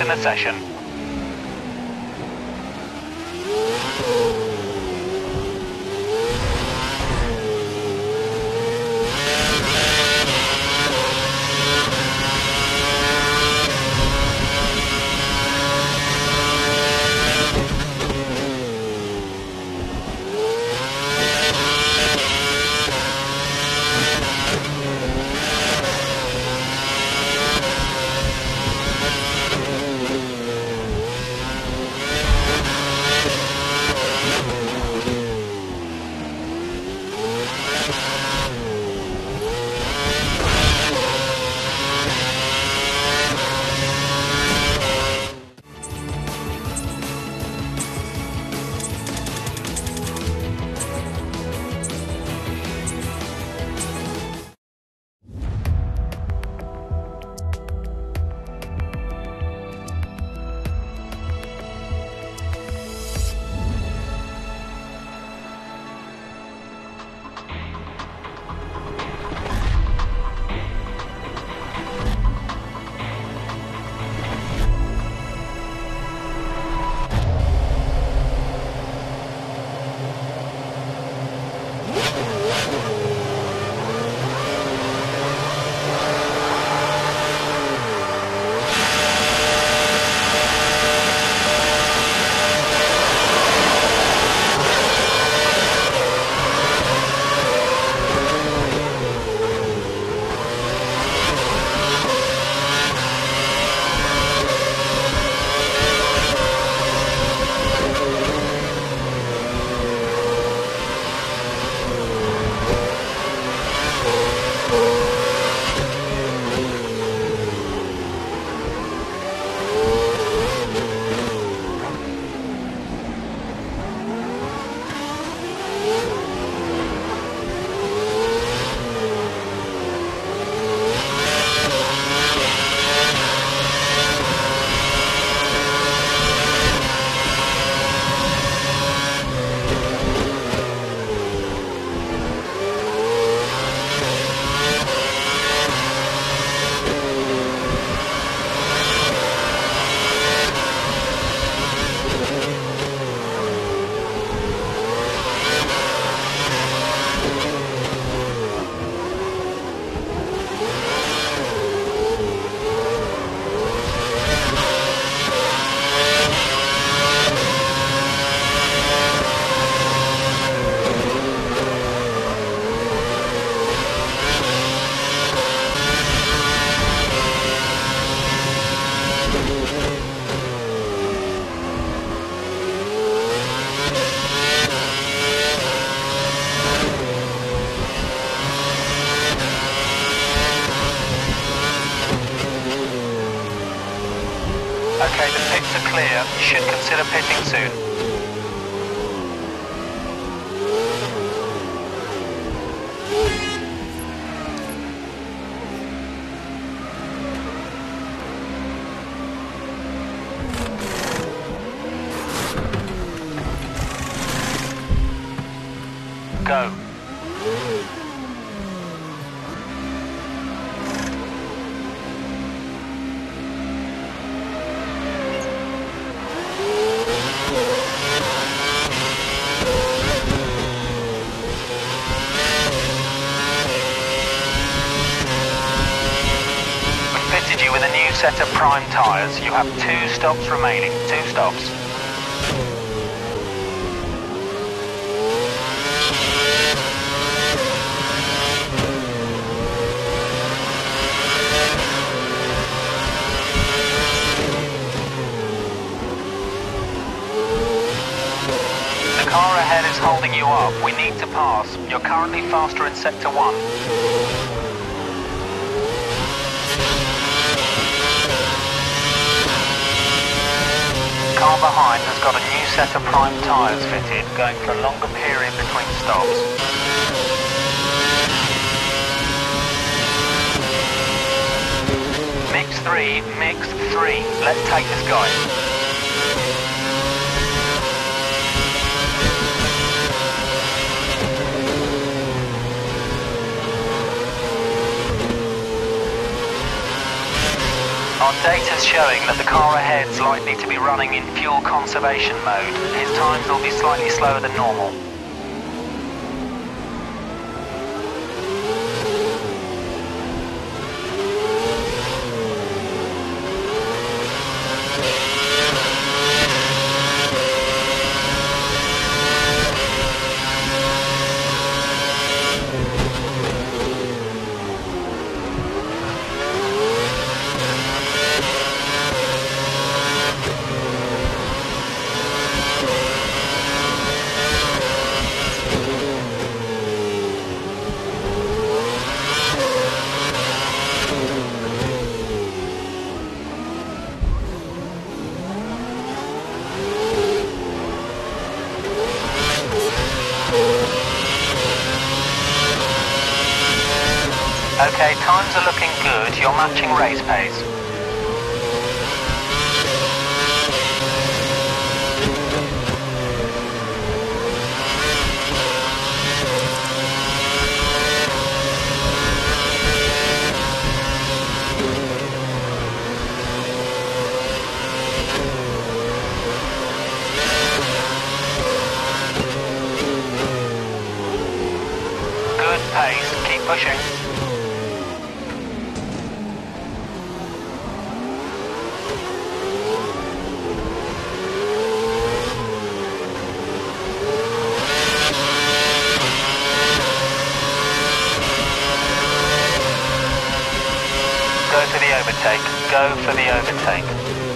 in the session. You should consider pitting soon. Go. We fitted you with a new set of prime tyres. You have two stops remaining. Two stops. The car ahead is holding you up. We need to pass. You're currently faster in sector one. Car behind has got a new set of prime tyres fitted, going for a longer period between stops. Mix 3, Mix 3. Let's take this guy. Our data's showing that the car ahead's likely to be running in fuel conservation mode. His times will be slightly slower than normal. Okay, times are looking good. You're matching race pace. Good pace. Keep pushing. Go for the overtake. Go for the overtake.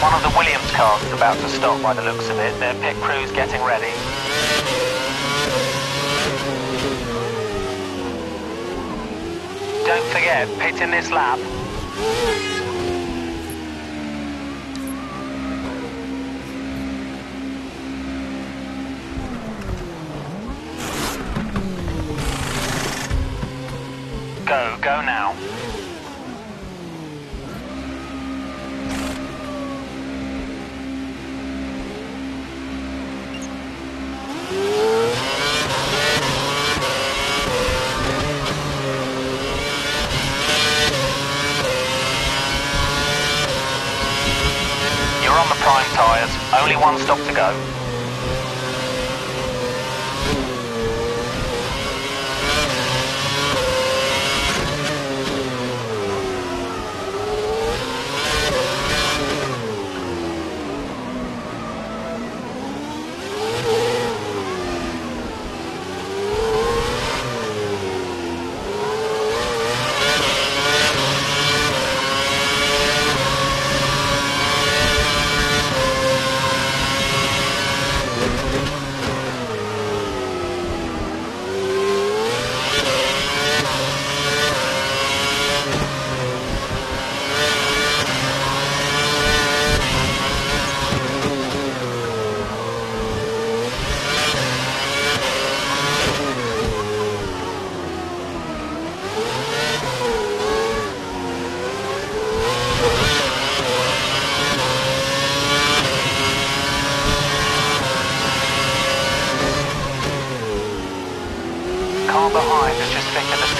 One of the Williams cars is about to stop by the looks of it. Their pit crew's getting ready. Don't forget, pit in this lap. Go, go now. You're on the prime tyres. One stop to go.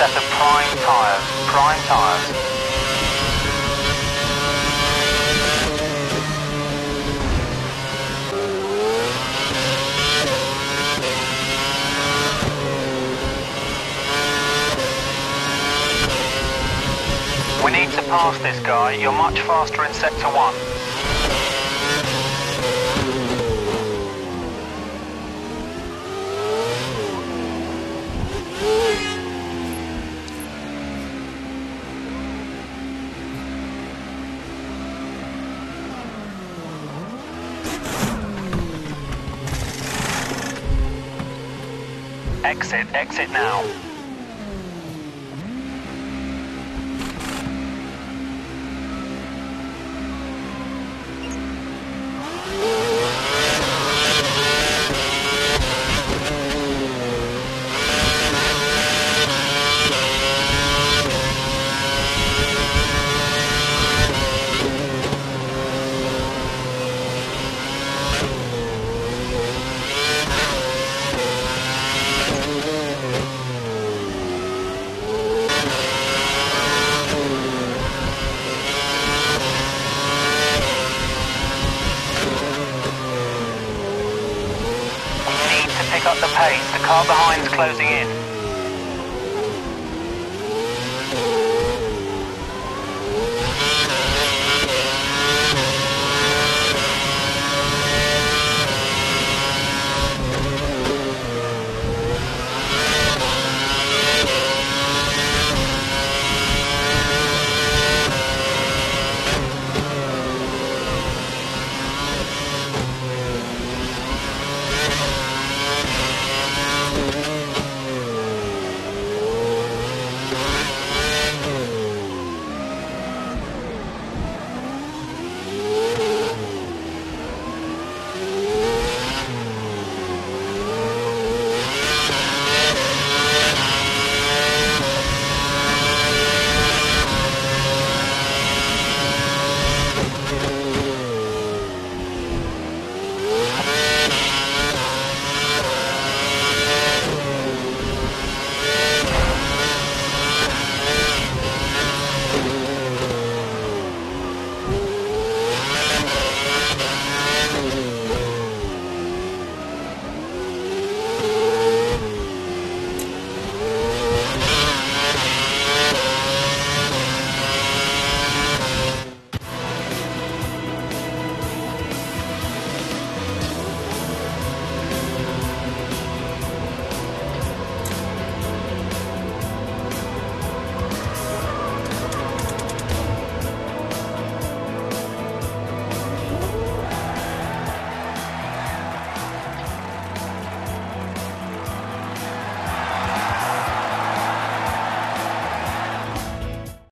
Set of prime tyres. Prime tyres. We need to pass this guy. You're much faster in sector one. Exit, exit now. pick up the pace. The car behind's closing in.